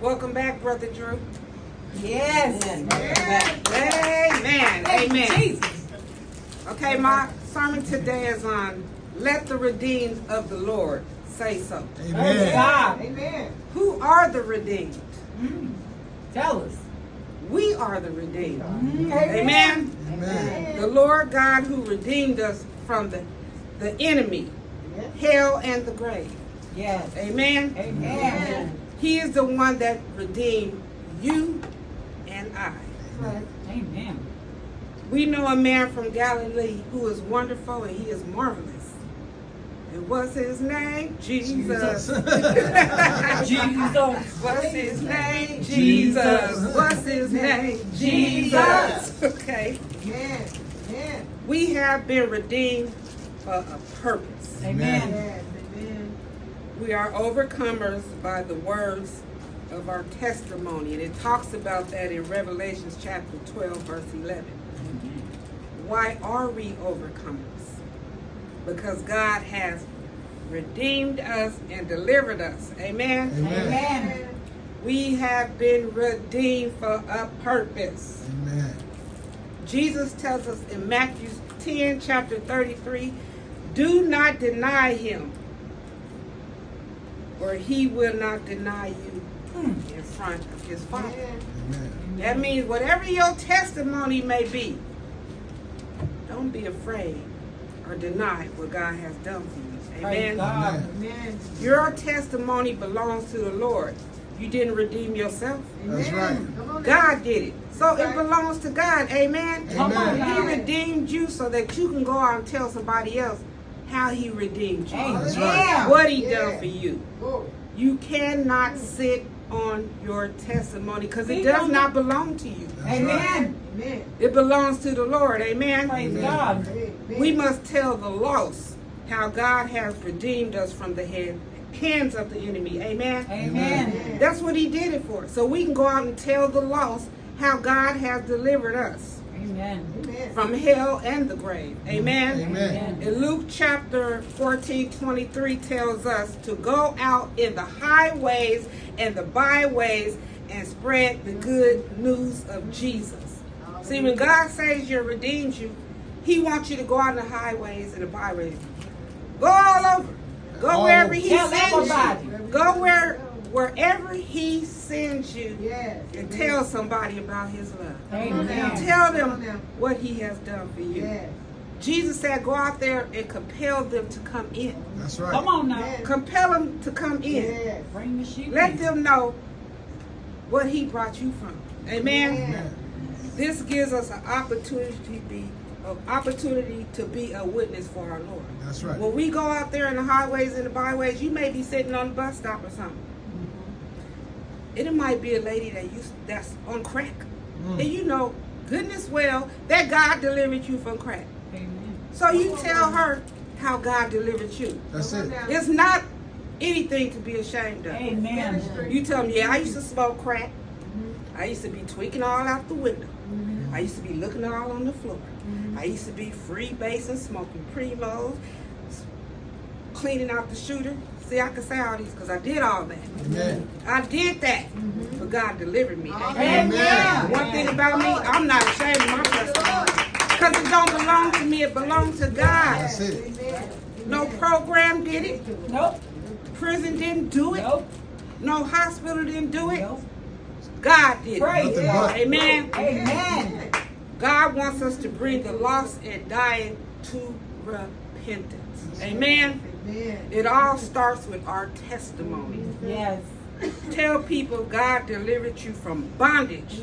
Welcome back, Brother Drew. Yes. Amen. Amen. Jesus. Okay, my sermon today is on let the redeemed of the Lord say so. Amen. God. Amen. Who are the redeemed? Mm. Tell us. We are the redeemed. Mm. Amen. Amen. The Lord God who redeemed us from the, the enemy, hell, and the grave. Yes. Amen. Amen. He is the one that redeemed you and I. Amen. We know a man from Galilee who is wonderful and he is marvelous. And what's his name? Jesus. Jesus. What's his name? Jesus. Jesus. What's his name? Jesus. Okay. Amen. Amen. We have been redeemed for a purpose. Amen. Amen. We are overcomers by the words of our testimony. And it talks about that in Revelations chapter 12, verse 11. Why are we overcomers? Because God has redeemed us and delivered us. Amen. Amen. Amen. We have been redeemed for a purpose. Amen. Jesus tells us in Matthew 10, chapter 33, do not deny him, or he will not deny you hmm. in front of his Father. Amen. That means whatever your testimony may be, don't be afraid or deny what God has done for you. Praise Amen. Amen. Your testimony belongs to the Lord. You didn't redeem yourself. That's Amen. right. Come on now. God did it. So it belongs to God. Amen. Amen. He redeemed you so that you can go out and tell somebody else how he redeemed you. Amen. right. What he Yeah. done for you. You cannot sit on your testimony because it does don't- belong to you. That's right. Amen. Amen. It belongs to the Lord. Amen. Praise Amen. God. We must tell the lost how God has redeemed us from the head, hands of the enemy. Amen. Amen. Amen. That's what he did it for. So we can go out and tell the lost how God has delivered us Amen. Amen. from hell and the grave. Amen. Amen. In Luke chapter 14, 23 tells us to go out in the highways and the byways and spread the good news of Jesus. See, when God says you're redeemed you, he wants you to go out in the highways and the byways. Go all over. Go All wherever over. he Tell sends you. Go where wherever he sends you Yes. and tell somebody about his love. Amen. Tell them what he has done for you. Yes. Jesus said, go out there and compel them to come in. That's right. Come on now. Yes. Compel them to come in. Yes. Bring the sheep. Let in. them know what he brought you from. Amen. Amen. This gives us an opportunity to be an opportunity to be a witness for our Lord. That's right. When we go out there in the highways and the byways, you may be sitting on the bus stop or something. It might be a lady that you that's on crack. Mm. And you know, goodness well, that God delivered you from crack. Amen. So you tell her how God delivered you. That's it. It's not anything to be ashamed of. Amen. You tell me, yeah, I used to mm-hmm. smoke crack. Mm-hmm. I used to be tweaking all out the window. Mm-hmm. I used to be looking all on the floor. I used to be freebasing, smoking primos, cleaning out the shooter. See, I can say all these because I did all that. Amen. I did that, mm-hmm. but God delivered me. Amen. Amen. One thing about me, I'm not ashamed of my testimony because it don't belong to me. It belongs to God. That's it. No program did it. Nope. Prison didn't do it. Nope. No hospital didn't do it. Nope. God did Praise it. Nothing. Amen. Amen. God wants us to bring the lost and dying to repentance. Amen. Amen. It all starts with our testimony. Yes. Tell people God delivered you from bondage